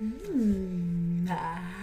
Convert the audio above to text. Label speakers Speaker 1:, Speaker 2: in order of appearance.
Speaker 1: Mm. Ah.